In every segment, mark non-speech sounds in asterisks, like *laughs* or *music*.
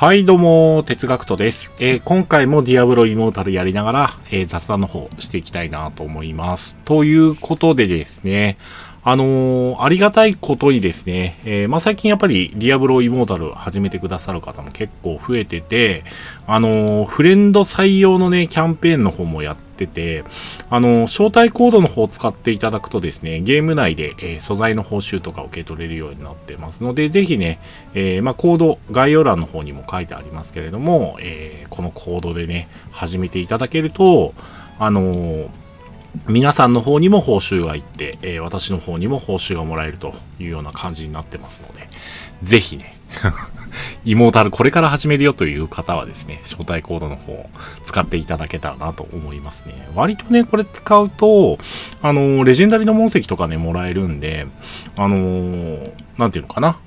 はい、どうも、哲学とです。えー今回もディアブロイモータルやりながら、えー雑談の方していきたいなと思います。ということでですね、あのーありがたいことにですね、えーまあ、最近やっぱりディアブロイモータル始めてくださる方も結構増えてて、あのーフレンド採用のね、キャンペーンの方もやってて、あの招待コードの方を使っていただくとですね、ゲーム内で、え素材の報酬とか受け取れるようになってますので、ぜひね、えまあ、コード、概要欄の方にも書いてありますけれども、えこのコードでね、始めていただけると、あの皆さんの方にも報酬がいって、えー私の方にも報酬がもらえるというような感じになってますので、ぜひね、イモータルこれから始めるよという方はですね、招待コードの方を使っていただけたらなと思いますね。割とね、これ使うと、あのーレジェンダリの問石とかね、もらえるんで、あのーなんていうのかな。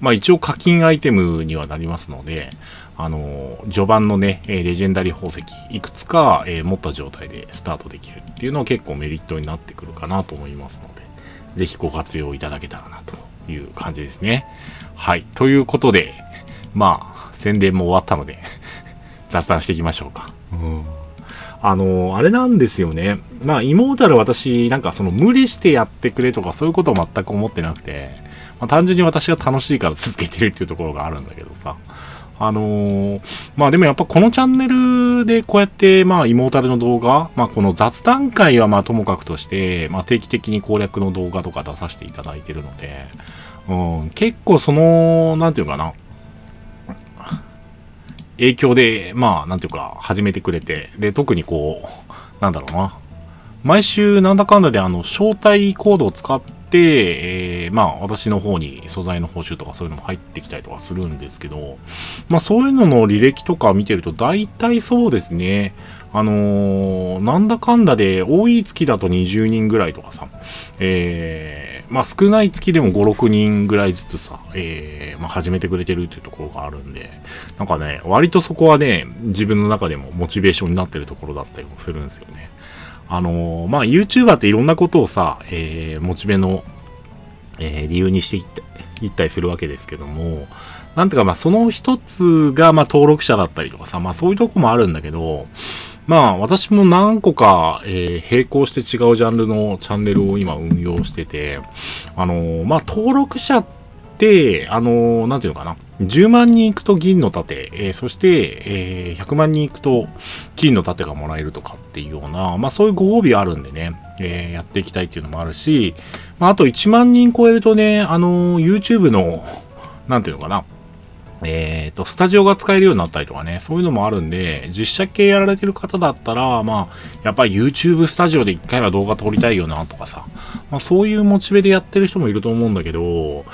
まあ一応課金アイテムにはなりますので、あのー序盤のね、えーレジェンダリー宝石、いくつか、えー持った状態でスタートできるっていうのは結構メリットになってくるかなと思いますので、ぜひご活用いただけたらなという感じですね。はい。ということで、まあ、宣伝も終わったので、*laughs* 雑談していきましょうか。うん。あのーあれなんですよね。まあ、イモータル私、なんかその無理してやってくれとかそういうことを全く思ってなくて、まあ、単純に私が楽しいから続けてるっていうところがあるんだけどさ。あのーまあでもやっぱこのチャンネルでこうやって、まあ、イモータルの動画、まあこの雑談会はまあともかくとして、まあ定期的に攻略の動画とか出させていただいてるので、うん、結構その、なんていうかな、影響で、まあ、なんていうか、始めてくれて、で、特にこう、なんだろうな、毎週なんだかんだであの、招待コードを使って、えーまあ、私の方に素材の報酬とかそういうのも入ってきたりとかするんですけど、まあ、そういうのの履歴とか見てると、大体そうですね、あのーなんだかんだで、多い月だと20人ぐらいとかさ、えーまあ、少ない月でも5、6人ぐらいずつさ、えーまあ、始めてくれてるっていうところがあるんで、なんかね、割とそこはね、自分の中でもモチベーションになってるところだったりもするんですよね。あのーまあ、YouTuber っていろんなことをさ、えーモチベの、えー理由にしていったいったりするわけですけども、なんていうか、まあ、その一つが、まあ、登録者だったりとかさ、まあ、そういうとこもあるんだけど、まあ、私も何個か、えー並行して違うジャンルのチャンネルを今運用してて、あのーまあ、登録者って、あのーなんていうのかな、10万人行くと銀の盾、えーそして、えー100万人行くと金の盾がもらえるとかっていうような、まあ、そういうご褒美あるんでね、えーやっていきたいっていうのもあるし、まあ、あと1万人超えるとね、あの YouTube の、なんていうのかな、えっ、と、スタジオが使えるようになったりとかね、そういうのもあるんで、実写系やられてる方だったら、まあ、やっぱり YouTube スタジオで一回は動画撮りたいよなとかさ、まあそういうモチベでやってる人もいると思うんだけど、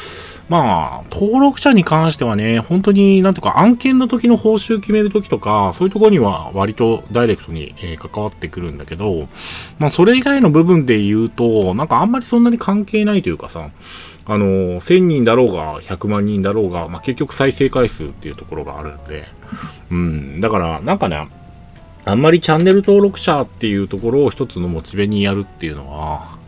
まあ、登録者に関してはね、本当になんとか案件の時の報酬決める時とか、そういうところには割とダイレクトに、え関わってくるんだけど、まあそれ以外の部分で言うと、なんかあんまりそんなに関係ないというかさ、あの、1000人だろうが、100万人だろうが、まあ、結局再生回数っていうところがあるんで、うん、だから、なんかね、あんまりチャンネル登録者っていうところを一つのモチベにやるっていうのは、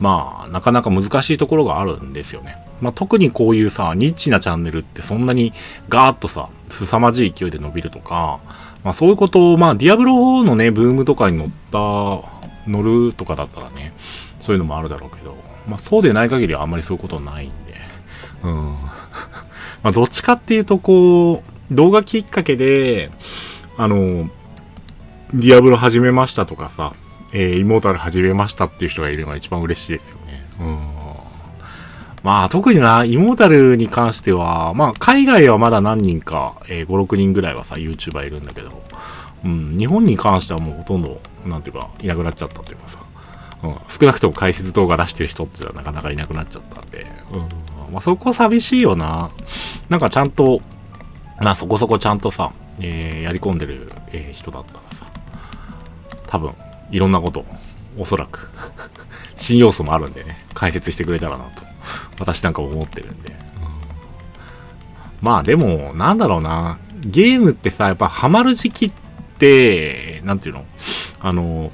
まあ、なかなか難しいところがあるんですよね。まあ、特にこういうさ、ニッチなチャンネルってそんなにガーッとさ、凄まじい勢いで伸びるとか、まあそういうことを、まあ、ディアブロ4のね、ブームとかに乗った、乗るとかだったらね、そういうのもあるだろうけど、まあそうでない限りはあんまりそういうことないんで、うん。*laughs* まあどっちかっていうと、こう、動画きっかけで、あの、ディアブロ始めましたとかさ、えーイモータル始めましたっていう人がいるのが一番嬉しいですよね。うん。まあ特にな、イモータルに関しては、まあ海外はまだ何人か、えー5、6人ぐらいはさ、YouTuber いるんだけど、うん、日本に関してはもうほとんど、なんていうか、いなくなっちゃったっていうかさ、うん、少なくとも解説動画出してる人っていうのはなかなかいなくなっちゃったんで、うん、まあそこ寂しいよな。なんかちゃんと、まあそこそこちゃんとさ、えーやり込んでる、えー人だったらさ、多分、いろんなこと、おそらく、*laughs* 新要素もあるんでね、解説してくれたらなと、私なんか思ってるんで。まあでも、なんだろうな、ゲームってさ、やっぱハマる時期って、なんていうの？あの、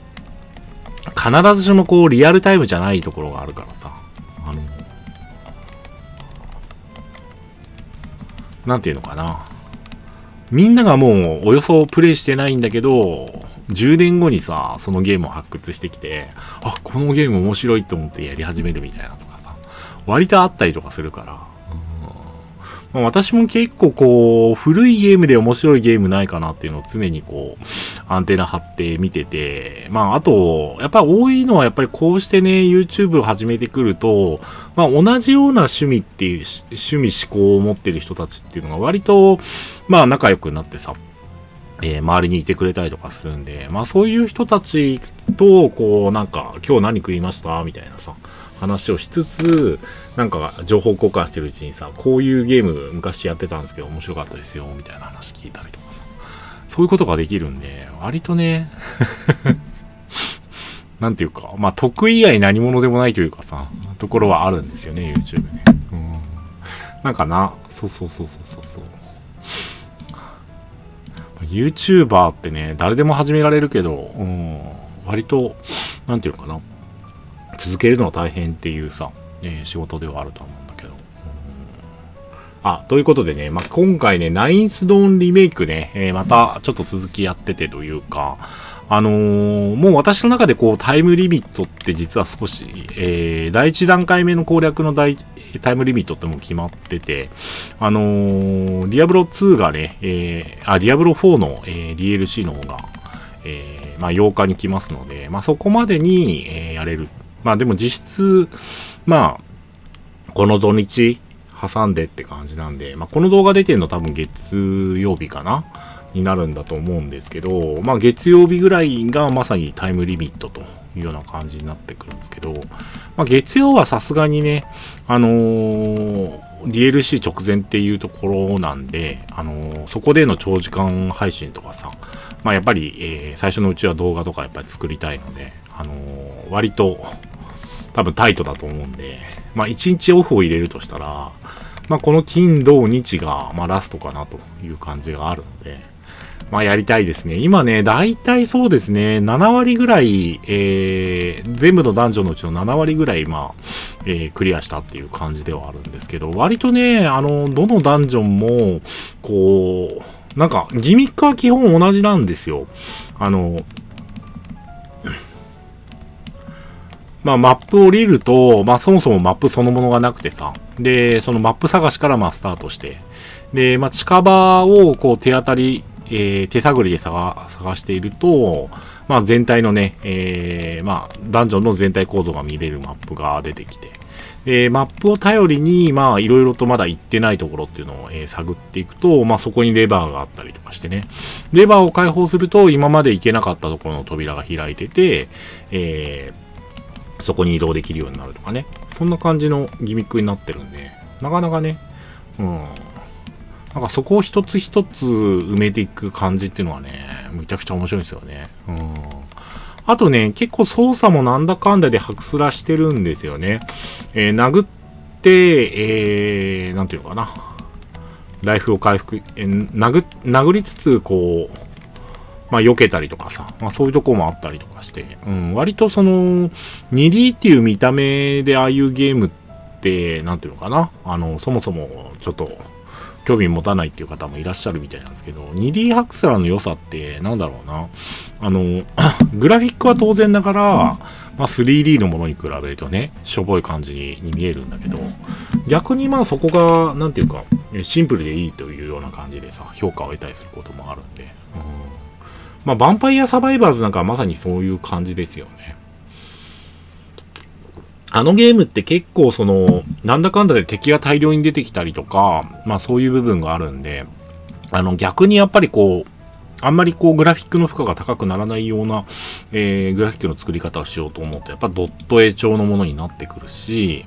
必ずしもこうリアルタイムじゃないところがあるからさ、あの、なんていうのかな。みんながもうおよそプレイしてないんだけど、10年後にさ、そのゲームを発掘してきて、あ、このゲーム面白いと思ってやり始めるみたいな、割とあったりとかするから、ま、私も結構こう、古いゲームで面白いゲームないかなっていうのを常にこう、アンテナ張って見てて、まあ、あと、やっぱ多いのはやっぱりこうしてね、YouTube を始めてくると、まあ、同じような趣味っていう、趣味思考を持ってる人たちっていうのが割と、まあ、仲良くなってさ、えー、周りにいてくれたりとかするんで、まあそういう人たちと、こう、なんか、今日何食いました？みたいなさ、話をしつつ、なんか情報交換してるうちにさ、こういうゲーム昔やってたんですけど面白かったですよ、みたいな話聞いたりとかさ。そういうことができるんで、割とね *laughs* なんていうか、まあ得意以外何者でもないというかさ、ところはあるんですよね、YouTube ね。うん。なんかな、そうそうそうそうそうそう。YouTuber ってね、誰でも始められるけど、うん、割と、なんていうのかな、続けるのは大変っていうさ、えー、仕事ではあると思うんだけど。あ、ということでね、まあ、今回ね、ナインスドーンリメイクね、えー、またちょっと続きやっててというか、あのー、もう私の中でこうタイムリミットって実は少し、えー、第1段階目の攻略の大タイムリミットってもう決まってて、あのー、ディアブロ2がね、えー、あ、ディアブロ4の、えー、DLC の方が、えー、まあ8日に来ますので、まあそこまでに、えー、やれるまあでも実質、まあ、この土日挟んでって感じなんで、まあこの動画出てるの多分月曜日かな？になるんだと思うんですけど、まあ月曜日ぐらいがまさにタイムリミットというような感じになってくるんですけど、まあ月曜はさすがにね、あのー DLC 直前っていうところなんで、あのー、そこでの長時間配信とかさ、まあやっぱり、えー、最初のうちは動画とかやっぱり作りたいので、あのー、割と多分タイトだと思うんで、まあ1日オフを入れるとしたら、まあこの金土日が、まあラストかなという感じがあるので、まあやりたいですね。今ね、だいたいそうですね、7割ぐらい、えー、全部の男女のうちの7割ぐらい、まあ、えー、クリアしたっていう感じではあるんですけど、割とね、あの、どのダンジョンも、こう、なんか、ギミックは基本同じなんですよ。あの、まあ、マップ降りると、まあ、そもそもマップそのものがなくてさ、で、そのマップ探しからまあ、スタートして、で、まあ、近場をこう手当たり、えー、手探りで探していると、まあ、全体のね、えー、まあ、ダンジョンの全体構造が見れるマップが出てきて、で、マップを頼りに、まあ、いろいろとまだ行ってないところっていうのを、えー、探っていくと、まあ、そこにレバーがあったりとかしてね。レバーを解放すると、今まで行けなかったところの扉が開いてて、えー、そこに移動できるようになるとかね。そんな感じのギミックになってるんで、なかなかね、うん。なんかそこを一つ一つ埋めていく感じっていうのはね、むちゃくちゃ面白いんですよね。うん。あとね、結構操作もなんだかんだで白すらしてるんですよね。えー、殴って、えー、なんていうのかな。ライフを回復、えー、殴、殴りつつ、こう、まあ、避けたりとかさ、まあ、そういうとこもあったりとかして、うん、割とその、2D っていう見た目でああいうゲームって、なんていうのかな、あの、そもそもちょっと、興味持たないっていう方もいらっしゃるみたいなんですけど、2D ハクスラの良さって、なんだろうな、あの、*coughs* グラフィックは当然ながら、まあ、3D のものに比べるとね、しょぼい感じに見えるんだけど、逆にまあそこが、なんていうか、シンプルでいいというような感じでさ、評価を得たりすることもあるんで、まあ、ヴァンパイアサバイバーズなんかはまさにそういう感じですよね。あのゲームって結構その、なんだかんだで敵が大量に出てきたりとか、まあそういう部分があるんで、あの逆にやっぱりこう、あんまりこうグラフィックの負荷が高くならないような、えー、グラフィックの作り方をしようと思うと、やっぱドット絵調のものになってくるし、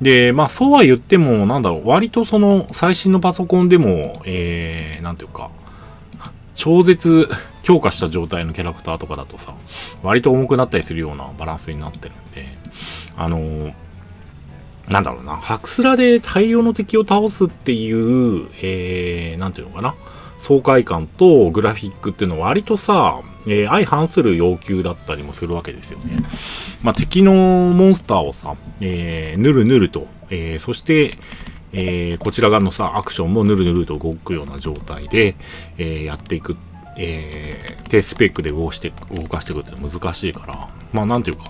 で、まあそうは言っても、なんだろう、割とその最新のパソコンでも、えー、なんていうか、超絶強化した状態のキャラクターとかだとさ、割と重くなったりするようなバランスになってるんで、あのー、なんだろうな、ハクスラで大量の敵を倒すっていう、えー、なんていうのかな、爽快感とグラフィックっていうのは割とさ、えー、相反する要求だったりもするわけですよね。まあ、敵のモンスターをさ、えー、ぬるぬると、えー、そして、えー、こちら側のさ、アクションもぬるぬると動くような状態で、えー、やっていく、えー、低スペックで動して、動かしていくって難しいから、まあなんていうか、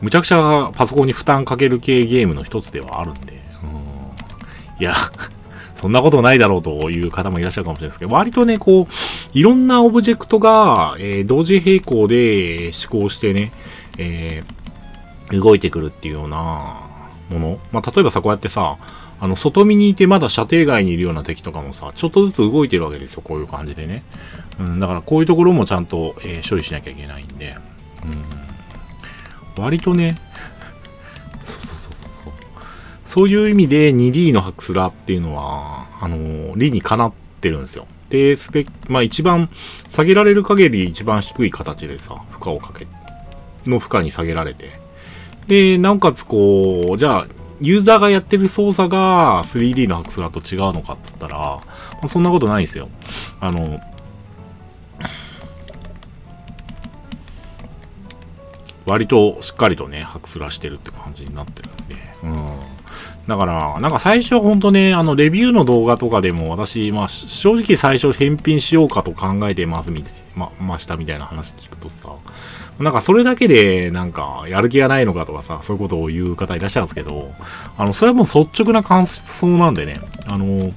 むちゃくちゃパソコンに負担かける系ゲームの一つではあるんで、うん。いや *laughs* そんなことないだろうという方もいらっしゃるかもしれないですけど、割とね、こう、いろんなオブジェクトが、えー、同時並行で思考してね、えー、動いてくるっていうようなもの。まあ、例えばさ、こうやってさ、あの、外見にいてまだ射程外にいるような敵とかもさ、ちょっとずつ動いてるわけですよ、こういう感じでね。うん、だからこういうところもちゃんと、えー、処理しなきゃいけないんで、うん、割とね、*laughs* そうそうそうそうそう。そういう意味で 2D のハクスラっていうのは、あの、理にかなってるんですよ。で、スペック、まあ一番下げられる限り一番低い形でさ、負荷をかけ、の負荷に下げられて。で、なおかつこう、じゃあ、ユーザーがやってる操作が 3D のハクスラと違うのかっつったら、まあ、そんなことないですよ。あの、割としっかりとね、ハクスラしてるって感じになってるんで、うん。だから、なんか最初ほんとね、あの、レビューの動画とかでも私、まあ、正直最初返品しようかと考えてますみたい、ま、ましたみたいな話聞くとさ、なんかそれだけで、なんか、やる気がないのかとかさ、そういうことを言う方いらっしゃるんですけど、あの、それはもう率直な感想なんでね、あの、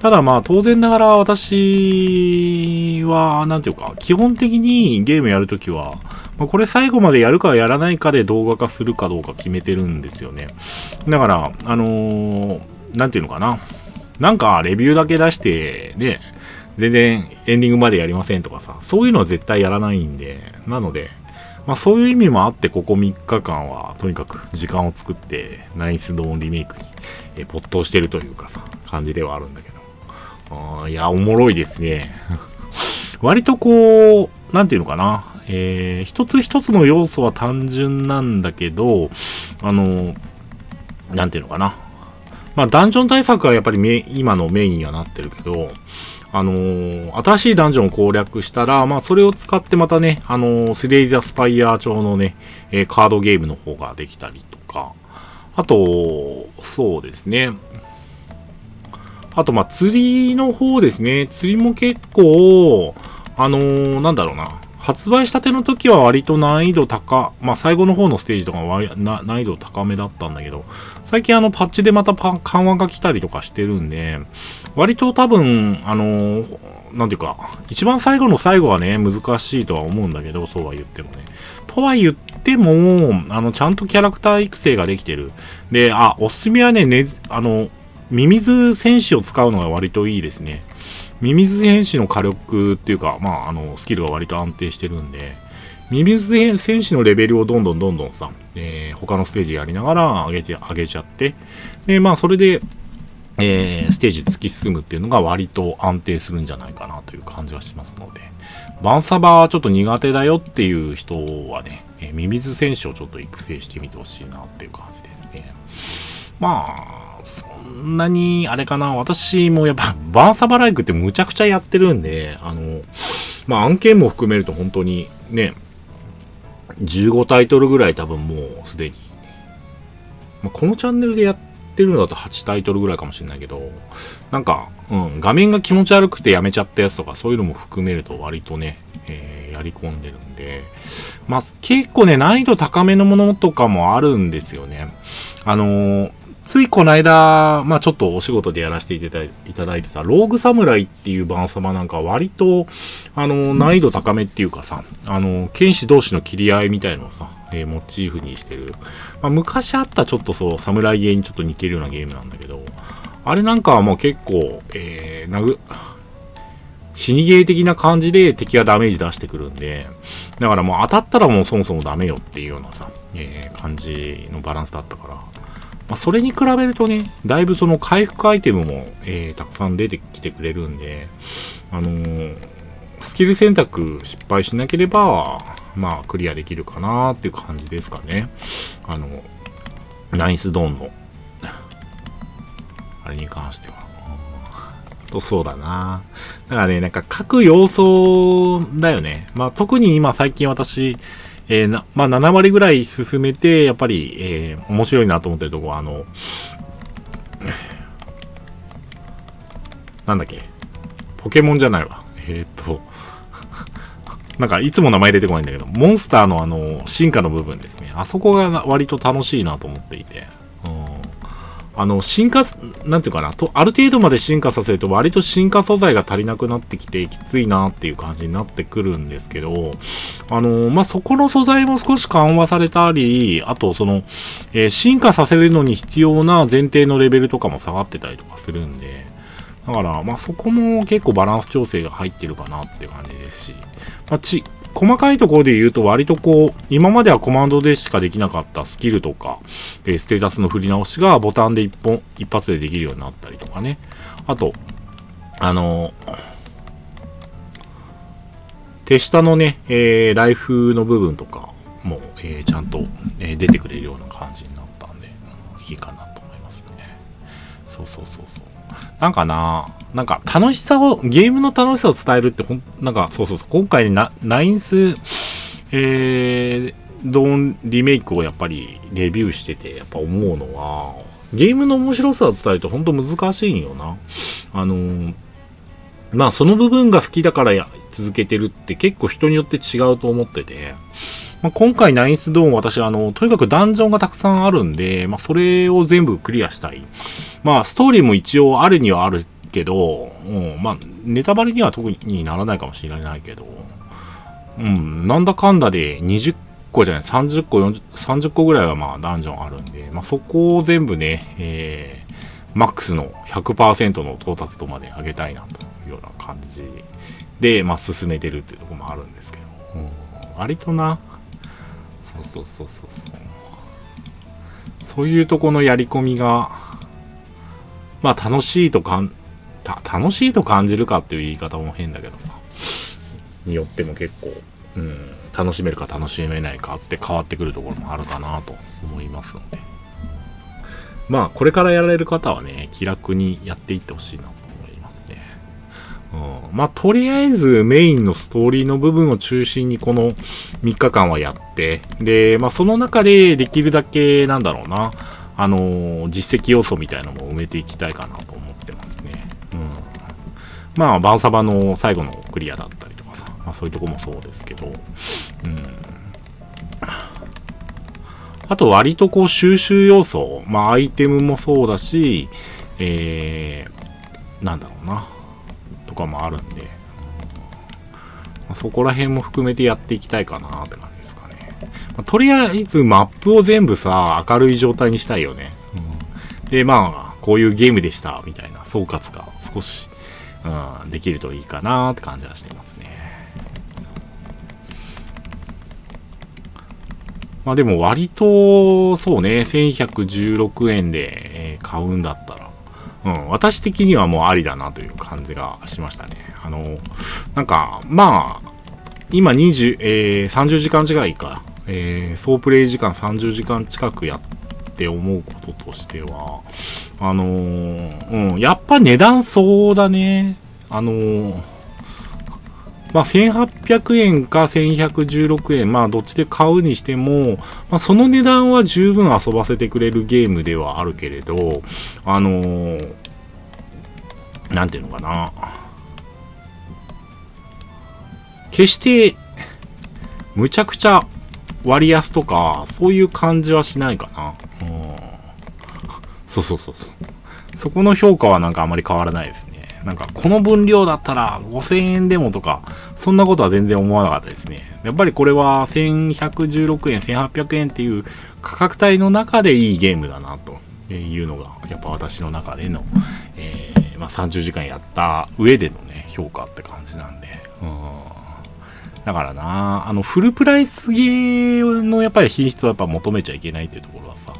ただまあ当然ながら私は、なんていうか、基本的にゲームやるときは、まあ、これ最後までやるかやらないかで動画化するかどうか決めてるんですよね。だから、あのー、なんていうのかな。なんかレビューだけ出して、ね、全然エンディングまでやりませんとかさ、そういうのは絶対やらないんで、なので、まあそういう意味もあって、ここ3日間は、とにかく時間を作って、ナイスドーンリメイクに、え没頭してるというかさ、感じではあるんだけど。あいや、おもろいですね。*laughs* 割とこう、なんていうのかな。えー、一つ一つの要素は単純なんだけど、あの、なんていうのかな。まあ、ダンジョン対策はやっぱり今のメインにはなってるけど、あのー、新しいダンジョンを攻略したら、まあ、それを使ってまたね、あのー、スレイザースパイアー調のね、えー、カードゲームの方ができたりとか、あと、そうですね、あと、まあ釣りの方ですね。釣りも結構、あのー、なんだろうな。発売したての時は割と難易度高、まあ最後の方のステージとかは難易度高めだったんだけど、最近あのパッチでまた緩和が来たりとかしてるんで、割と多分、あのー、なんていうか、一番最後の最後はね、難しいとは思うんだけど、そうは言ってもね。とは言っても、あの、ちゃんとキャラクター育成ができてる。で、あ、おすすめはね、ね、あの、ミミズ戦士を使うのが割といいですね。ミミズ戦士の火力っていうか、まあ、あの、スキルが割と安定してるんで、ミミズ戦士のレベルをどんどんどんどんさ、えー、他のステージやりながら上げて、上げちゃって、で、まあ、それで、えー、ステージ突き進むっていうのが割と安定するんじゃないかなという感じはしますので、バンサバはちょっと苦手だよっていう人はね、えー、ミミズ戦士をちょっと育成してみてほしいなっていう感じですね。まあ、んなに、あれかな、私もやっぱ、*laughs* バーンサバライクってむちゃくちゃやってるんで、あの、まあ、案件も含めると本当にね、15タイトルぐらい多分もうすでに、まあ、このチャンネルでやってるのだと8タイトルぐらいかもしれないけど、なんか、うん、画面が気持ち悪くてやめちゃったやつとかそういうのも含めると割とね、えー、やり込んでるんで、まあ、結構ね、難易度高めのものとかもあるんですよね。あのーついこの間、まあちょっとお仕事でやらせていただいてた、ローグサムライっていう番様なんか割と、あの、難易度高めっていうかさ、あの、剣士同士の切り合いみたいのをさ、えー、モチーフにしてる。まあ昔あったちょっとそう、侍ゲーにちょっと似てるようなゲームなんだけど、あれなんかはもう結構、えー、なぐ、死にゲー的な感じで敵がダメージ出してくるんで、だからもう当たったらもうそもそもダメよっていうようなさ、えー、感じのバランスだったから、まあ、それに比べるとね、だいぶその回復アイテムも、えー、たくさん出てきてくれるんで、あのー、スキル選択失敗しなければ、まあ、クリアできるかなっていう感じですかね。あの、ナイスドーンの、あれに関しては。とそうだな。だからね、なんか各要素だよね。まあ特に今最近私、えー、な、まあ、7割ぐらい進めて、やっぱり、えー、面白いなと思ってるとこは、あの、なんだっけ？ポケモンじゃないわ。えー、っと、*laughs* なんかいつも名前出てこないんだけど、モンスターのあの、進化の部分ですね。あそこが割と楽しいなと思っていて。うん。あの、進化、なんていうかな、と、ある程度まで進化させると割と進化素材が足りなくなってきてきついなっていう感じになってくるんですけど、あの、まあ、そこの素材も少し緩和されたり、あとその、えー、進化させるのに必要な前提のレベルとかも下がってたりとかするんで、だから、まあ、そこも結構バランス調整が入ってるかなって感じですし、まあ、ち、細かいところで言うと割とこう、今まではコマンドでしかできなかったスキルとか、えー、ステータスの振り直しがボタンで一本、一発でできるようになったりとかね。あと、あのー、手下のね、えー、ライフの部分とかも、えー、ちゃんと、えー、出てくれるような感じになったんで、うん、いいかなと思いますね。そうそうそうそう。なんかな、なんか楽しさを、ゲームの楽しさを伝えるってほん、なんかそうそうそう、今回な、ナインス、えー、ドーンリメイクをやっぱりレビューしてて、やっぱ思うのは、ゲームの面白さを伝えると本当難しいんよな。あのー、まあその部分が好きだからや続けてるって結構人によって違うと思ってて、まあ、今回ナインスドーン私あの、とにかくダンジョンがたくさんあるんで、まあそれを全部クリアしたい。まあストーリーも一応あるにはあるけど、うん、まあネタバレには特にならないかもしれないけど、うん、なんだかんだで20個じゃない、30個、40 30個ぐらいはまあダンジョンあるんで、まあそこを全部ね、えー、マックスの100%の到達度まで上げたいなというような感じで、まあ進めてるっていうところもあるんですけど、うん、割とな、そうそうそうそうそう。そういうとこのやり込みが、まあ楽しいとかん、た楽しいと感じるかっていう言い方も変だけどさ、によっても結構、うん、楽しめるか楽しめないかって変わってくるところもあるかなと思いますので。まあ、これからやられる方はね、気楽にやっていってほしいなと思いますね。うん、まあ、とりあえずメインのストーリーの部分を中心にこの3日間はやって、で、まあ、その中でできるだけ、なんだろうな、あのー、実績要素みたいなのも埋めていきたいかなと思ってます。まあ、バンサバの最後のクリアだったりとかさ、まあ、そういうとこもそうですけど、うん。あと割とこう収集要素、まあアイテムもそうだし、えー、なんだろうな、とかもあるんで、まあ、そこら辺も含めてやっていきたいかなって感じですかね。まあ、とりあえずマップを全部さ、明るい状態にしたいよね。うん、で、まあ、こういうゲームでした、みたいな総括が少し、うん、できるといいかなって感じはしてますね。まあでも割と、そうね、1116円で、買うんだったら、うん、私的にはもうありだなという感じがしましたね。あの、なんか、まあ、今20、えー、30時間近いか、えー、総プレイ時間30時間近くやっって思うこととしては、あのー、うん、やっぱ値段そうだね。あのーまあ、1800円か1116円、まあ、どっちで買うにしても、まあ、その値段は十分遊ばせてくれるゲームではあるけれど、あのー、なんていうのかな。決して、むちゃくちゃ割安とか、そういう感じはしないかな。うん。そうそうそうそう。そこの評価はなんかあまり変わらないですね。なんかこの分量だったら5000円でもとか、そんなことは全然思わなかったですね。やっぱりこれは1116円、1800円っていう価格帯の中でいいゲームだなというのが、やっぱ私の中での、えー、まあ、30時間やった上でのね、評価って感じなんで。うんだからな、あの、フルプライスゲーのやっぱり品質をやっぱ求めちゃいけないっていうところはさ、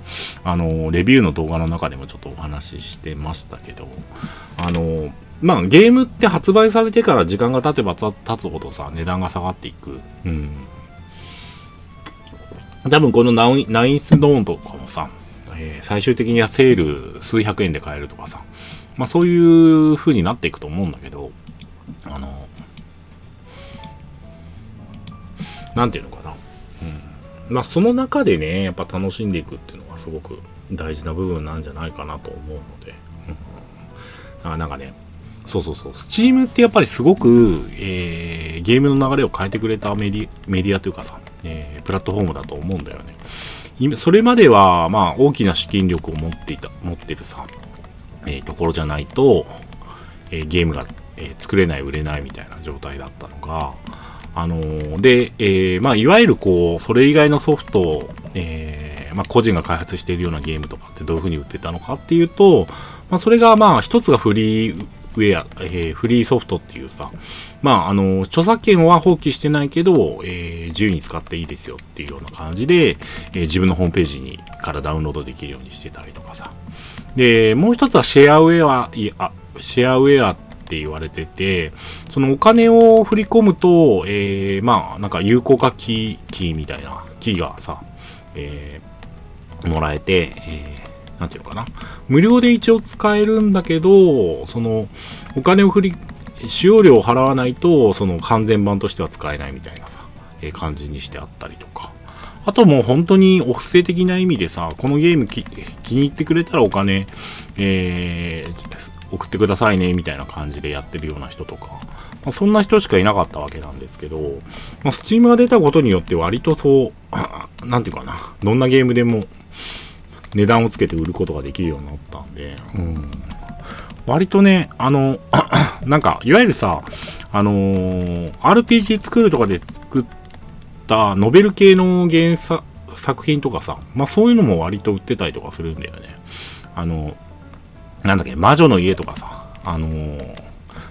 あの、レビューの動画の中でもちょっとお話ししてましたけど、あの、まあゲームって発売されてから時間が経てば経つほどさ、値段が下がっていく。うん。多分このナイナインスドーンとかもさ、えー、最終的にはセール数百円で買えるとかさ、まあそういう風になっていくと思うんだけど、あの、なんていうのかな。うん。まあその中でね、やっぱ楽しんでいくっていうのがすごく大事な部分なんじゃないかなと思うので、うん、あなんかねそうそうそう。スチームってやっぱりすごく、えー、ゲームの流れを変えてくれたメディメディアというかさ、えー、プラットフォームだと思うんだよね。それまでは、まあ、大きな資金力を持っていた、持ってるさ、えー、ところじゃないと、えー、ゲームが、えー、作れない、売れないみたいな状態だったのが、あのー、で、えー、まあ、いわゆるこう、それ以外のソフトを、えー、まあ、個人が開発しているようなゲームとかってどういうふうに売ってたのかっていうと、まあ、それがまあ、一つがフリーウェア、えー、フリーソフトっていうさ、まあ、あの、著作権は放棄してないけど、えー、自由に使っていいですよっていうような感じで、えー、自分のホームページにからダウンロードできるようにしてたりとかさ。で、もう一つはシェアウェア、いあ、シェアウェアっって言われてて、そのお金を振り込むと、えー、まあ、なんか有効化キー、キーみたいな、キーがさ、えー、もらえて、えーなんていうのかな。無料で一応使えるんだけど、その、お金を振り、使用料を払わないと、その完全版としては使えないみたいなさ、えー、感じにしてあったりとか。あともう本当にお布施的な意味でさ、このゲーム気に入ってくれたらお金、えー、送ってくださいね、みたいな感じでやってるような人とか、まあ、そんな人しかいなかったわけなんですけど、まあ、スチームが出たことによって割とそう、*clears throat* なんていうかな、どんなゲームでも、値段をつけて売ることができるようになったんで、うん。割とね、あの、*clears throat* なんか、いわゆるさ、あのー、RPG 作るとかで作ったノベル系の原作作品とかさ、まあそういうのも割と売ってたりとかするんだよね。あの、なんだっけ、魔女の家とかさ、あのー、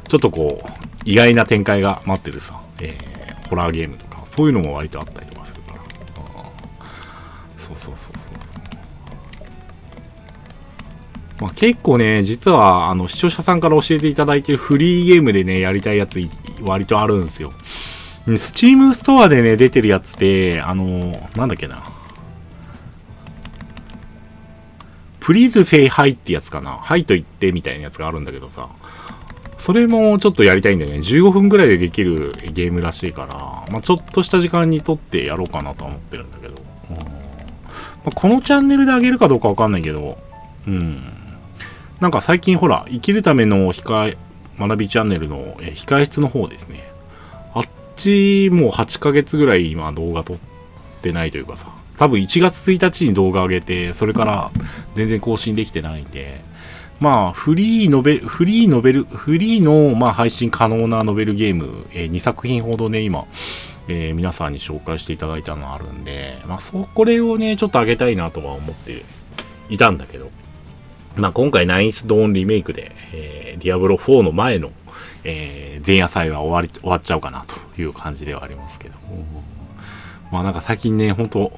ちょっとこう、意外な展開が待ってるさ、えー、ホラーゲームとか、そういうのも割とあったりとかするから。そうそうそうそう。まあ、結構ね、実は、あの、視聴者さんから教えていただいてるフリーゲームでね、やりたいやつ、割とあるんですよ。スチームストアでね、出てるやつで、あの、なんだっけな。 Please Say Hi ってやつかな？ハイと言ってみたいなやつがあるんだけどさ。それもちょっとやりたいんだよね。15分ぐらいでできるゲームらしいから、まあ、ちょっとした時間にとってやろうかなと思ってるんだけど。うんまあ、このチャンネルであげるかどうかわかんないけど、うん。なんか最近ほら、生きるための控え、学びチャンネルの、え控室の方ですね。あっちもう8ヶ月ぐらい今動画撮ってないというかさ、多分1月1日に動画上げて、それから全然更新できてないんで、まあ、フリーノベル、フリーノベル、フリーの、まあ、配信可能なノベルゲーム、えー、2作品ほどね、今、えー、皆さんに紹介していただいたのあるんで、まあ、そ、これをね、ちょっと上げたいなとは思っていたんだけど、まあ、今回ナインスドーンリメイクで、えー、ディアブロ4の前の、えー、前夜祭は終わり、終わっちゃうかなという感じではありますけども。まあなんか最近ね、ほんと、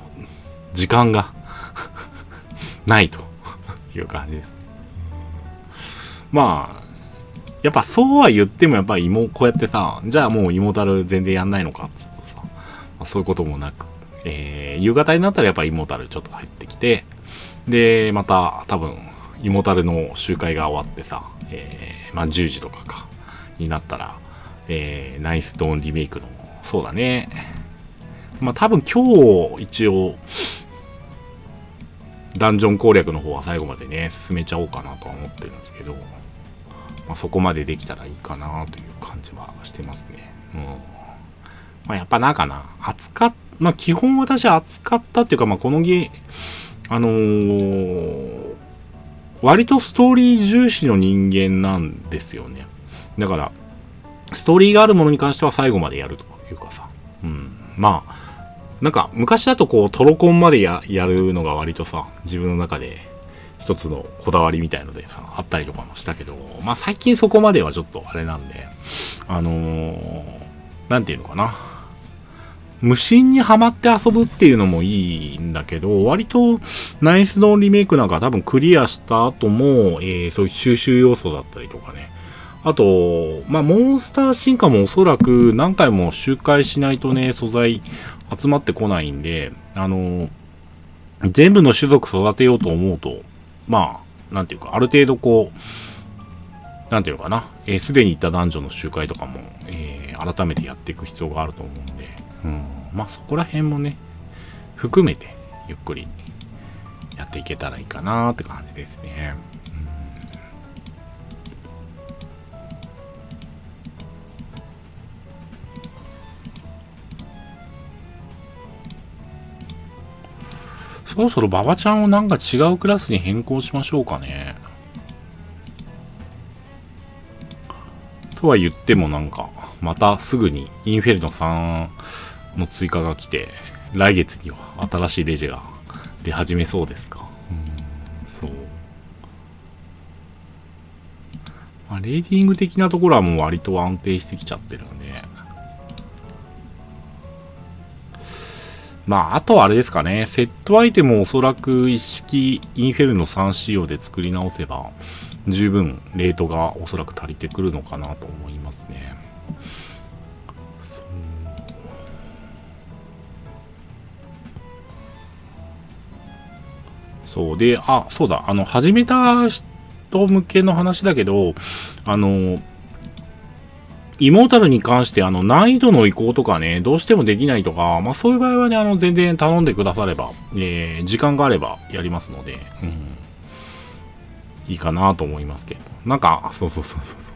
時間が *laughs* ないという感じですね。まあ、やっぱそうは言ってもやっぱり芋、こうやってさ、じゃあもう芋たる全然やんないのかっつうとさ、まあ、そういうこともなく、えー、夕方になったらやっぱ芋たるちょっと入ってきて、で、また多分、イモタルの集会が終わってさ、えー、まあ10時とかか、になったら、えー、ナイスドーンリメイクの、そうだね。まあ多分今日一応、ダンジョン攻略の方は最後までね、進めちゃおうかなとは思ってるんですけど、まあ、そこまでできたらいいかなという感じはしてますね。うん。まあやっぱなんかな、扱っ、まあ基本私扱ったっていうか、まあこのゲー、あのー、割とストーリー重視の人間なんですよね。だから、ストーリーがあるものに関しては最後までやるというかさ。うん。まあ、なんか昔だとこうトロコンまでやるのが割とさ、自分の中で一つのこだわりみたいのでさ、あったりとかもしたけど、まあ最近そこまではちょっとあれなんで、あのー、ていうのかな。無心にはまって遊ぶっていうのもいいんだけど、割とナイスのリメイクなんか多分クリアした後も、えー、そういう収集要素だったりとかね。あと、まあ、モンスター進化もおそらく何回も周回しないとね、素材集まってこないんで、あの全部の種族育てようと思うと、まあ、なんていうか、ある程度こう、なんていうのかな、す、えー、で、に行った男女の集会とかも、えー、改めてやっていく必要があると思うんで、うん、まあそこら辺もね、含めて、ゆっくりやっていけたらいいかなって感じですね。そろそろ馬場ちゃんをなんか違うクラスに変更しましょうかね。とは言ってもなんか、またすぐにインフェルノ3の追加が来て、来月には新しいレジが出始めそうですか。うん、そう。まあ、レーディング的なところはもう割と安定してきちゃってるんまあ、あとはあれですかね。セットアイテムをおそらく一式インフェルノ3仕様で作り直せば、十分レートがおそらく足りてくるのかなと思いますね。そうで、あ、そうだ、あの、始めた人向けの話だけど、あの、イモータルに関してあの難易度の移行とかね、どうしてもできないとか、まあそういう場合はね、あの全然頼んでくだされば、えー、時間があればやりますので、うん。いいかなと思いますけど。なんか、そうそうそうそうそう。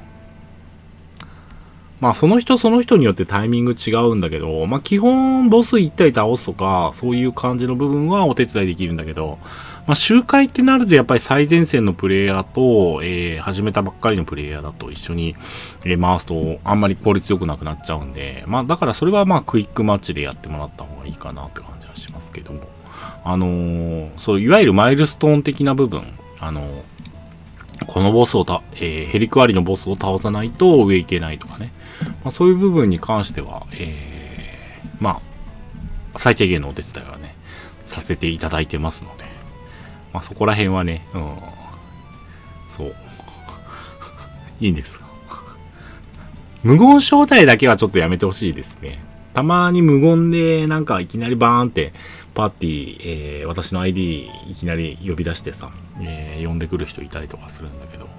まあその人その人によってタイミング違うんだけど、まあ基本ボス1体倒すとか、そういう感じの部分はお手伝いできるんだけど、まあ、周回ってなるとやっぱり最前線のプレイヤーと、えー、始めたばっかりのプレイヤーだと一緒に、えー、回すとあんまり効率よくなくなっちゃうんで、まあだからそれはまあクイックマッチでやってもらった方がいいかなって感じはしますけども、あのー、そう、いわゆるマイルストーン的な部分、あのーこのボスをた、えー、ヘリクワリのボスを倒さないと上行けないとかね。まあ、そういう部分に関しては、えー、まあ、最低限のお手伝いはね、させていただいてますの、まあ、そこら辺はね、うん、そう。*laughs* いいんですか。無言招待だけはちょっとやめてほしいですね。たまに無言でなんかいきなりバーンってパーティー、えー、私の ID いきなり呼び出してさ、えー、呼んでくる人いたりとかするんだけど、ま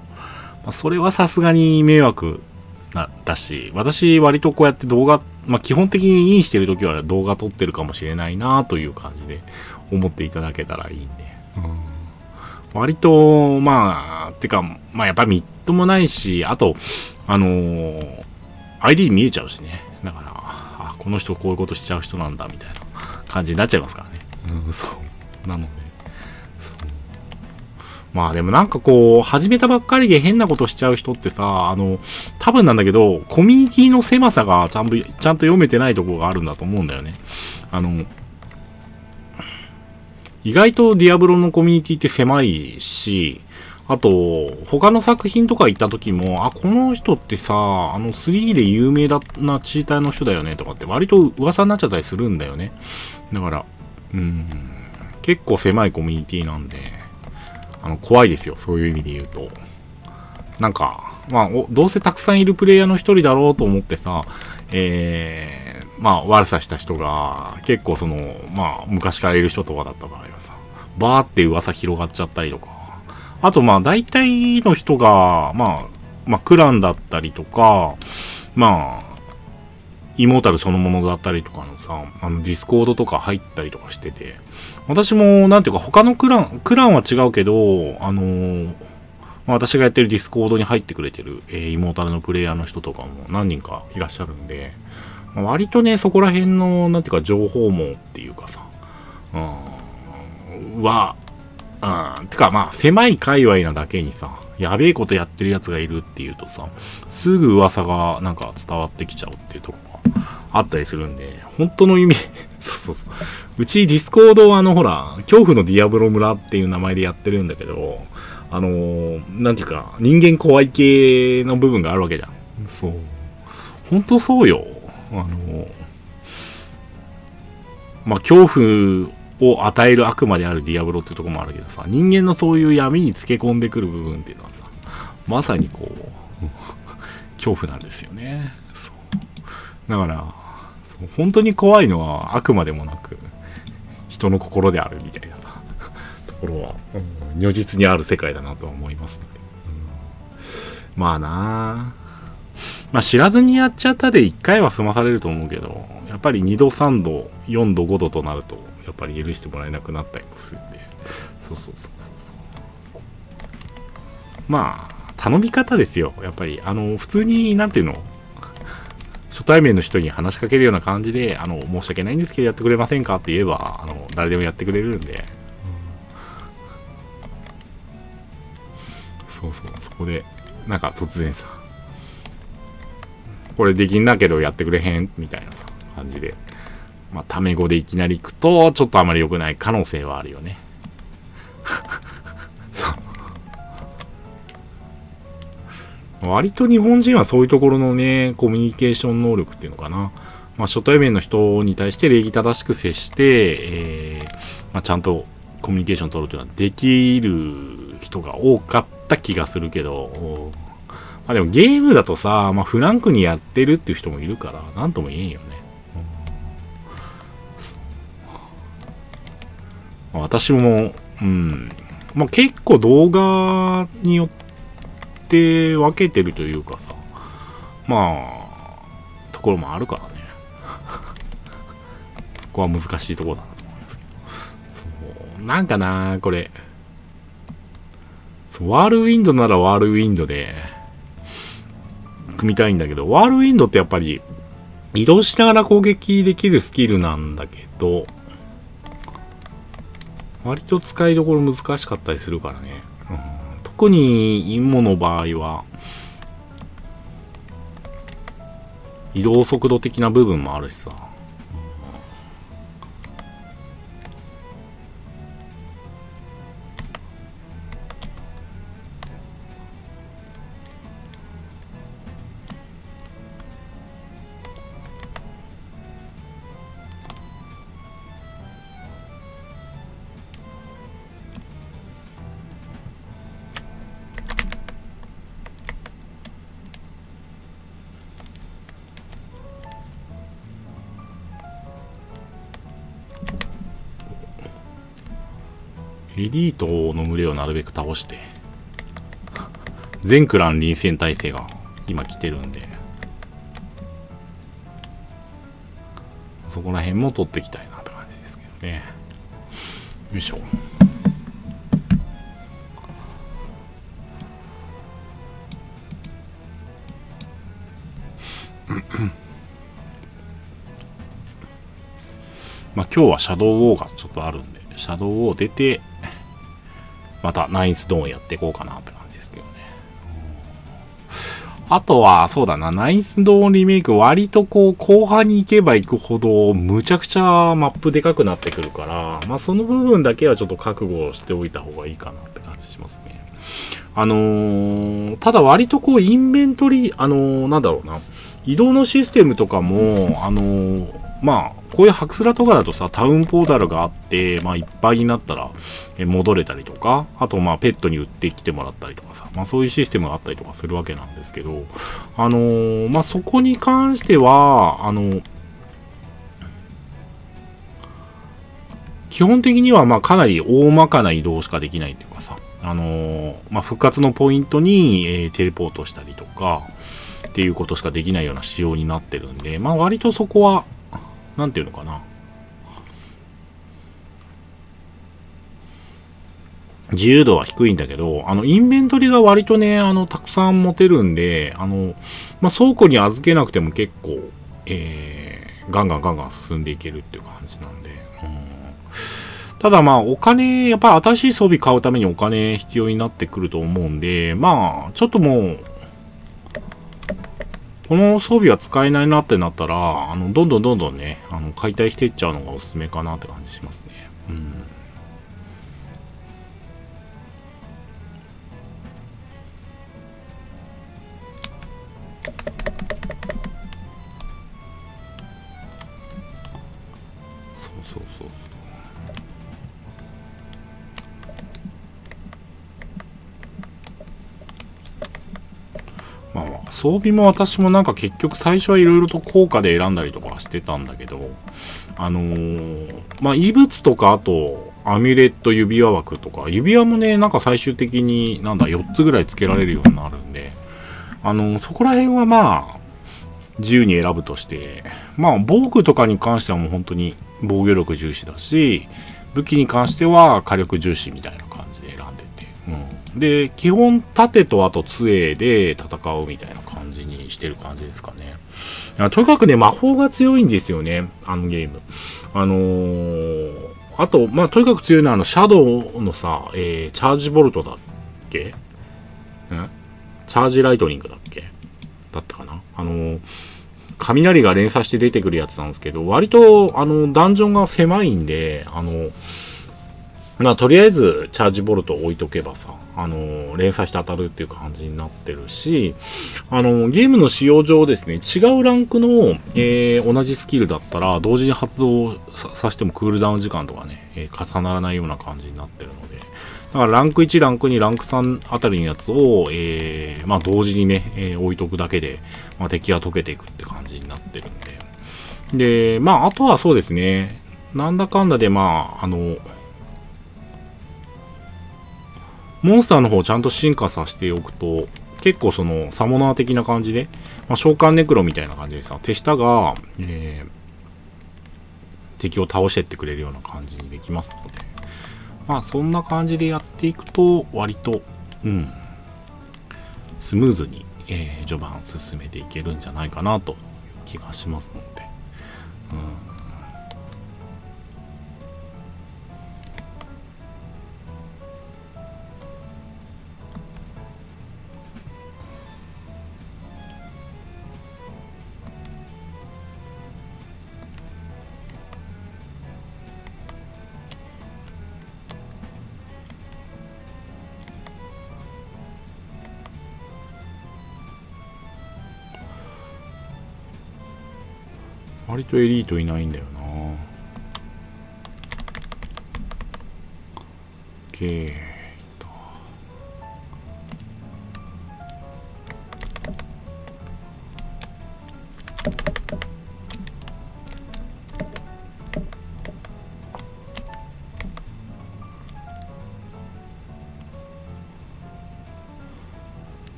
あ、それはさすがに迷惑な、だし、私割とこうやって動画、まあ基本的にインしてる時は動画撮ってるかもしれないなという感じで思っていただけたらいいんで、割と、まあ、てか、まあやっぱりみっともないし、あと、あのー、ID 見えちゃうしね。だから、あ、この人こういうことしちゃう人なんだ、みたいな感じになっちゃいますからね。うん、そう。なので、まあでもなんかこう、始めたばっかりで変なことしちゃう人ってさ、あの、多分なんだけど、コミュニティの狭さがちゃんと、ちゃんと読めてないところがあるんだと思うんだよね。あの、意外とディアブロのコミュニティって狭いし、あと、他の作品とか行った時も、あ、この人ってさ、あの3で有名だなチーターの人だよねとかって割と噂になっちゃったりするんだよね。だから、うん、結構狭いコミュニティなんで、あの、怖いですよ。そういう意味で言うと。なんか、まあ、どうせたくさんいるプレイヤーの一人だろうと思ってさ、えー、まあ、悪さした人が、結構その、まあ、昔からいる人とかだった場合、バーって噂広がっちゃったりとか、あとまあ、大体の人が、まあ、まあ、クランだったりとか、まあ、イモータルそのものだったりとかのさ、あの、ディスコードとか入ったりとかしてて、私も、なんていうか、他のクラン、クランは違うけど、あのー、まあ、私がやってるディスコードに入ってくれてる、えー、イモータルのプレイヤーの人とかも何人かいらっしゃるんでま、割とね、そこら辺の、なんていうか、情報網っていうかさ、うん、は、うん、てかまあ、狭い界隈なだけにさ、やべえことやってるやつがいるっていうとさ、すぐ噂がなんか伝わってきちゃうっていうとこがあったりするんで、本当の意味 *laughs* そうそうそう。うちディスコードはあのほら、恐怖のディアブロ村っていう名前でやってるんだけど、あのー、なんていうか、人間怖い系の部分があるわけじゃん。そう。本当そうよ。あの、まあ、恐怖を与える悪魔であるディアブロっていうとこもあるけどさ、人間のそういう闇につけ込んでくる部分っていうのはさ、まさにこう、*laughs* 恐怖なんですよね。そうだから、本当に怖いのは悪魔でもなく、人の心であるみたいなさところは、如実にある世界だなとは思いますので。うん、まあなあまあ知らずにやっちゃったで1回は済まされると思うけど、やっぱり2度、3度、4度、5度となると、やっぱり許してもらえなくなったりもするんで。そうそうそうそう。そうまあ頼み方ですよ。やっぱりあの普通になんていうの？初対面の人に話しかけるような感じで、あの、申し訳ないんですけど、やってくれませんかって言えば、あの、誰でもやってくれるんで、そうそう、そこで、なんか突然さ、これできんだけどやってくれへん？みたいなさ、感じで、まあ、タメ語でいきなり行くと、ちょっとあまり良くない可能性はあるよね。*laughs* 割と日本人はそういうところのね、コミュニケーション能力っていうのかな。まあ、初対面の人に対して礼儀正しく接して、えー、まあ、ちゃんとコミュニケーション取るというのはできる人が多かった気がするけど、まあ、でもゲームだとさ、まあ、フランクにやってるっていう人もいるから、なんとも言えんよね。私も、うん、まあ、結構動画によって分けてるというかさ、まあ、ところもあるからね。*laughs* そこは難しいところだなと思いますけど。そう、なんかな、これ。ワールウィンドならワールウィンドで、組みたいんだけど、ワールウィンドってやっぱり、移動しながら攻撃できるスキルなんだけど、割と使いどころ難しかったりするからね。うん特に芋の場合は、移動速度的な部分もあるしさ。エリートの群れをなるべく倒して、全クラン臨戦態勢が今来てるんで、そこら辺も取っていきたいなって感じですけどね。よいしょ。まあ今日はシャドウウォーがちょっとあるんで、シャドウウォー出て、またナインスドーンやっていこうかなって感じですけどね。あとは、そうだな、ナインスドーンリメイク割とこう、後半に行けば行くほど、むちゃくちゃマップでかくなってくるから、まあその部分だけはちょっと覚悟しておいた方がいいかなって感じしますね。あのー、ただ割とこう、インベントリー、あのー、なんだろうな、移動のシステムとかも、あのー、まあ、こういうハクスラとかだとさ、タウンポータルがあって、まあいっぱいになったら戻れたりとか、あとまあペットに売ってきてもらったりとかさ、まあそういうシステムがあったりとかするわけなんですけど、あのー、まあそこに関しては、あの、基本的にはまあかなり大まかな移動しかできないっていうかさ、あのー、まあ復活のポイントに、えー、テレポートしたりとか、っていうことしかできないような仕様になってるんで、まあ割とそこは、なんていうのかな。自由度は低いんだけど、あの、インベントリが割とね、あの、たくさん持てるんで、あの、まあ、倉庫に預けなくても結構、えー、ガンガンガンガン進んでいけるっていう感じなんで、うん、ただまあ、お金、やっぱり新しい装備買うためにお金必要になってくると思うんで、まあ、ちょっともう、この装備は使えないなってなったら、あの、どんどんどんどんね、あの、解体していっちゃうのがおすすめかなって感じしますね。うん。まあ、装備も私もなんか結局最初はいろいろと効果で選んだりとかしてたんだけど、あのー、まあ、異物とか、あと、アミュレット指輪枠とか、指輪もね、なんか最終的になんだ、4つぐらい付けられるようになるんで、あのー、そこら辺はまあ、自由に選ぶとして、まあ、防具とかに関してはもう本当に、防御力重視だし、武器に関しては火力重視みたいな感じで選んでて。うん。で、基本盾とあと杖で戦うみたいな感じにしてる感じですかね。とにかくね、魔法が強いんですよね、あのゲーム。あのー、あと、まあ、とにかく強いのは、あの、シャドウのさ、えー、チャージボルトだっけ？んチャージライトニングだっけ？だったかな？あのー、雷が連鎖して出てくるやつなんですけど、割と、あの、ダンジョンが狭いんで、あの、まあ、とりあえず、チャージボルト置いとけばさ、あの、連鎖して当たるっていう感じになってるし、あの、ゲームの使用上ですね、違うランクの、えー、同じスキルだったら、同時に発動させてもクールダウン時間とかね、えー、重ならないような感じになってるので、だからランク1、ランク2、ランク3あたりのやつを、えー、まあ同時にね、え、置いとくだけで、まあ敵が溶けていくって感じになってるんで。で、まああとはそうですね、なんだかんだでまあ、あの、モンスターの方をちゃんと進化させておくと、結構そのサモナー的な感じで、まあ、召喚ネクロみたいな感じでさ、手下が、えー、敵を倒してってくれるような感じにできますので、まあそんな感じでやっていくと、割と、うん、スムーズに、えー、序盤進めていけるんじゃないかなという気がしますので、うん。割とエリートいないんだよな。OK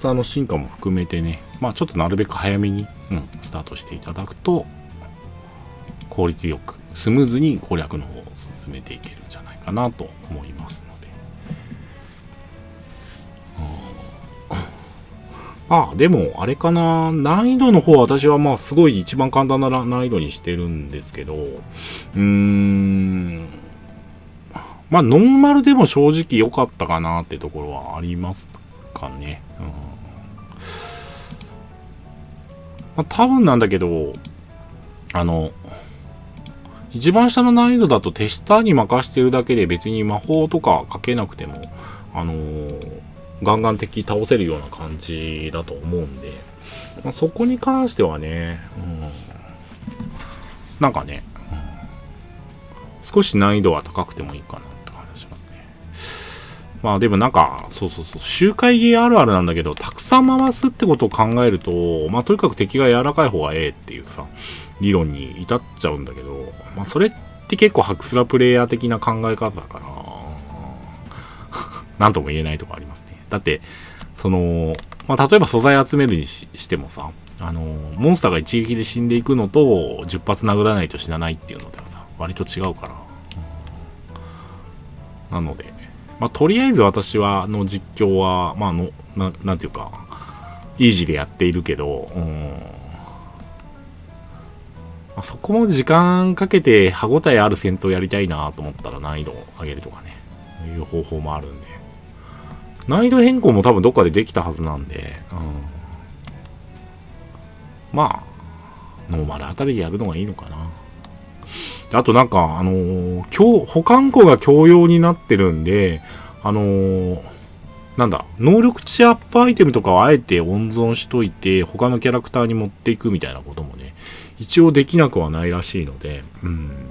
スターの進化も含めてねまあちょっとなるべく早めに、うん、スタートしていただくと、効率よく、スムーズに攻略の方を進めていけるんじゃないかなと思いますので。ああ、でも、あれかな。難易度の方は私はまあすごい一番簡単な難易度にしてるんですけど、うーん、まあノーマルでも正直良かったかなってところはありますかね。うん。まあ、多分なんだけど、あの、一番下の難易度だと手下に任してるだけで別に魔法とかかけなくても、あのー、ガンガン敵倒せるような感じだと思うんで、まあ、そこに関してはね、うん、なんかね、うん、少し難易度は高くてもいいかな。まあでもなんか、そうそうそう、周回ゲーあるあるなんだけど、たくさん回すってことを考えると、まあとにかく敵が柔らかい方がええっていうさ、理論に至っちゃうんだけど、まあそれって結構ハクスラプレイヤー的な考え方だから、*laughs* なんとも言えないとこありますね。だって、その、まあ例えば素材集めるにしてもさ、あの、モンスターが一撃で死んでいくのと、10発殴らないと死なないっていうのではさ、割と違うから。なので、まあ、とりあえず私は、の実況は、まあの、ななんていうか、イージーでやっているけど、うん、まあ、そこも時間かけて歯応えある戦闘やりたいなと思ったら難易度を上げるとかね、いう方法もあるんで。難易度変更も多分どっかでできたはずなんで、うん、まあ、ノーマルあたりでやるのがいいのかな。あとなんか、あのー、保管庫が共用になってるんで、あのー、なんだ、能力値アップアイテムとかをあえて温存しといて、他のキャラクターに持っていくみたいなこともね、一応できなくはないらしいので、うん。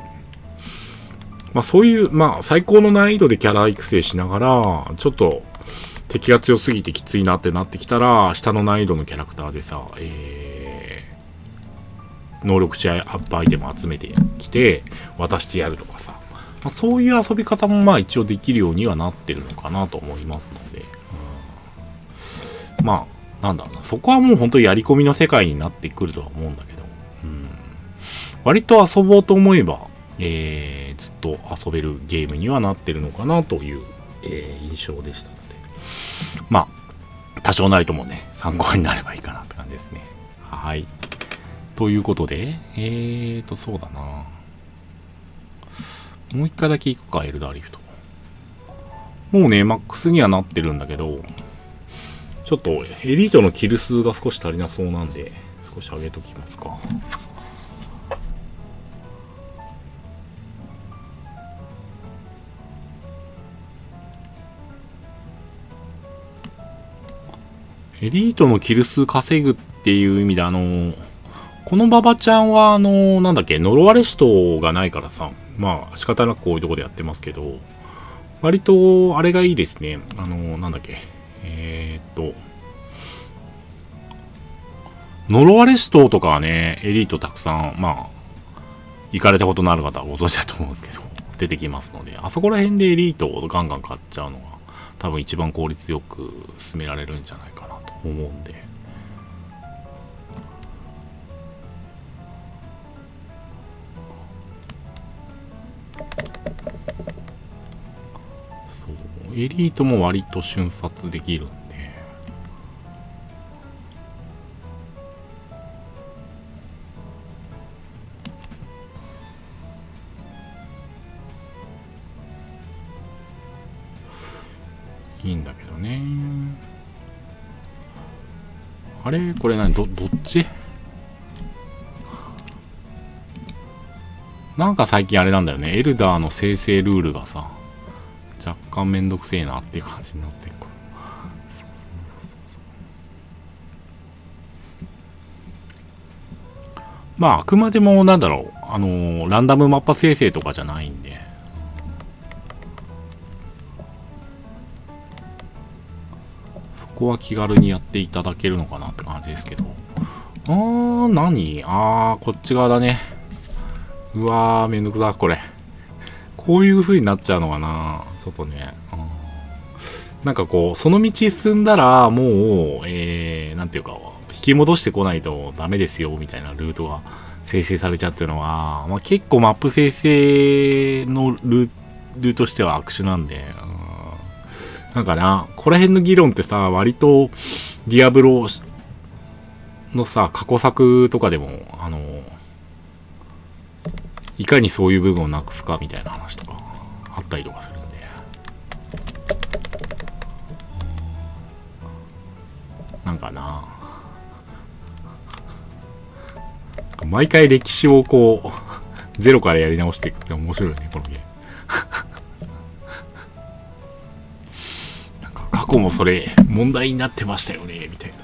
まあそういう、まあ最高の難易度でキャラ育成しながら、ちょっと敵が強すぎてきついなってなってきたら、下の難易度のキャラクターでさ、えー能力値アップアイテム集めてきて、渡してやるとかさ。まあ、そういう遊び方もまあ一応できるようにはなってるのかなと思いますので。うん、まあ、なんだろうな。そこはもう本当にやり込みの世界になってくるとは思うんだけど。うん、割と遊ぼうと思えば、えー、ずっと遊べるゲームにはなってるのかなという、えー、印象でしたので、まあ、多少なりともね、参考になればいいかなって感じですね。はい。ということで、えーと、そうだなもう一回だけ行くか、エルダーリフト。もうね、マックスにはなってるんだけど、ちょっとエリートのキル数が少し足りなそうなんで、少し上げときますか。エリートのキル数稼ぐっていう意味で、あの、この馬場ちゃんは、あの、なんだっけ、呪われしとがないからさ、まあ、仕方なくこういうとこでやってますけど、割と、あれがいいですね。あの、なんだっけ、えー、っと、呪われしととかはね、エリートたくさん、まあ、行かれたことのある方はご存知だと思うんですけど、出てきますので、あそこら辺でエリートをガンガン買っちゃうのが、多分一番効率よく進められるんじゃないかなと思うんで。そうエリートも割と瞬殺できるんで。いいんだけどね。あれ？これ何？ど、どっち？なんか最近あれなんだよね。エルダーの生成ルールがさ、若干めんどくせえなっていう感じになってるかまあ、あくまでも、なんだろう、あのー、ランダムマッパ生成とかじゃないんで、そこは気軽にやっていただけるのかなって感じですけど。あー、何？あー、こっち側だね。うわー、めんどくさ、これ。こういう風になっちゃうのかなちょっとね。うんなんかこう、その道進んだら、もう、えー、なんていうか、引き戻してこないとダメですよ、みたいなルートが生成されちゃうっていうのは、まあ、結構マップ生成のルートとしては悪手なんで、うんなんかな、こら辺の議論ってさ、割と、ディアブロのさ、過去作とかでも、あの、いかにそういう部分をなくすかみたいな話とか、あったりとかするんで。なんかな、毎回歴史をこう、ゼロからやり直していくって面白いよね、このゲーム *laughs* なんか過。去もそれ問題になってましたよねみたいな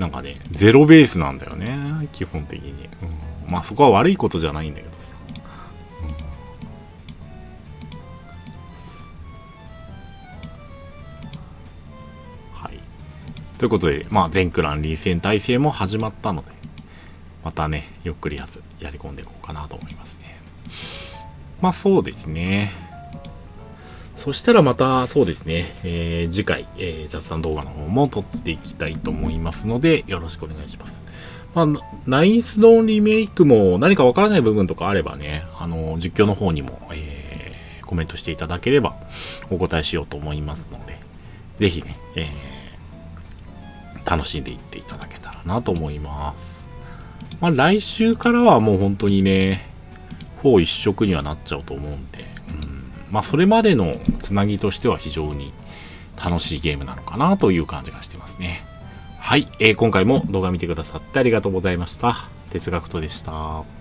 なんかねゼロベースなんだよね基本的に、うん、まあそこは悪いことじゃないんだけどさ、うん、はい。ということで、まあ、全クラン臨戦態勢も始まったので、またね、ゆっくりやつやり込んでいこうかなと思いますね。まあそうですね。そしたらまたそうですね、えー、次回、えー、雑談動画の方も撮っていきたいと思いますので、よろしくお願いします。まあ、ナインスドーンリメイクも何かわからない部分とかあればね、あの、実況の方にも、えー、コメントしていただければお答えしようと思いますので、ぜひね、えー、楽しんでいっていただけたらなと思います。まあ、来週からはもう本当にね、4一色にはなっちゃうと思うんで、まあそれまでのつなぎとしては非常に楽しいゲームなのかなという感じがしてますね。はい、えー、今回も動画見てくださってありがとうございました。哲学とでした。